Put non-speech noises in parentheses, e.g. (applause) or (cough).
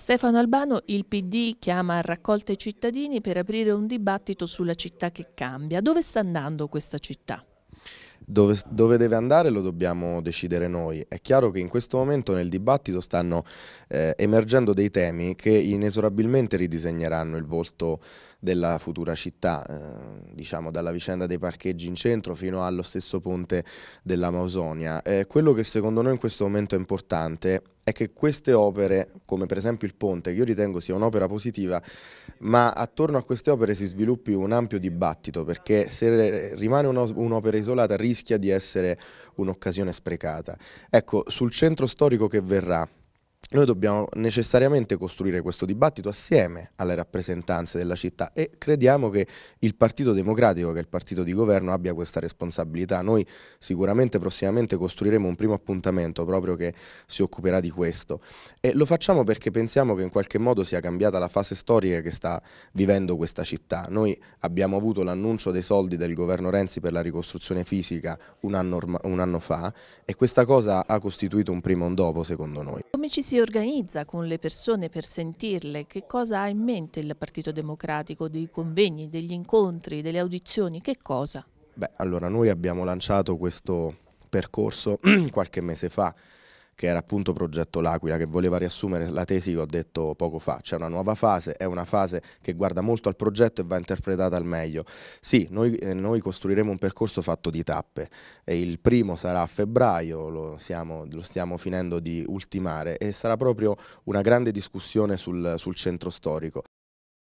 Stefano Albano, il PD chiama a raccolta i cittadini per aprire un dibattito sulla città che cambia. Dove sta andando questa città? Dove, dove, deve andare lo dobbiamo decidere noi. È chiaro che in questo momento nel dibattito stanno eh, emergendo dei temi che inesorabilmente ridisegneranno il volto della futura città, eh, diciamo dalla vicenda dei parcheggi in centro fino allo stesso ponte della Mausonia. Eh, quello che secondo noi in questo momento è importante è che queste opere, come per esempio il ponte, che io ritengo sia un'opera positiva, ma attorno a queste opere si sviluppi un ampio dibattito, perché se rimane un'opera isolata rischia di essere un'occasione sprecata. Ecco, sul centro storico che verrà, noi dobbiamo necessariamente costruire questo dibattito assieme alle rappresentanze della città e crediamo che il Partito Democratico, che è il partito di governo, abbia questa responsabilità. Noi sicuramente prossimamente costruiremo un primo appuntamento proprio che si occuperà di questo e lo facciamo perché pensiamo che in qualche modo sia cambiata la fase storica che sta vivendo questa città. Noi abbiamo avuto l'annuncio dei soldi del governo Renzi per la ricostruzione fisica un anno, un anno fa e questa cosa ha costituito un primo e un dopo secondo noi. Come ci si organizza con le persone per sentirle? Che cosa ha in mente il Partito Democratico? Dei convegni, degli incontri, delle audizioni? Che cosa? Beh, allora noi abbiamo lanciato questo percorso (clears throat) qualche mese fa che era appunto Progetto L'Aquila, che voleva riassumere la tesi che ho detto poco fa. C'è una nuova fase, è una fase che guarda molto al progetto e va interpretata al meglio. Sì, noi, eh, noi costruiremo un percorso fatto di tappe. E il primo sarà a febbraio, lo, siamo, lo, stiamo finendo di ultimare, e sarà proprio una grande discussione sul, sul centro storico.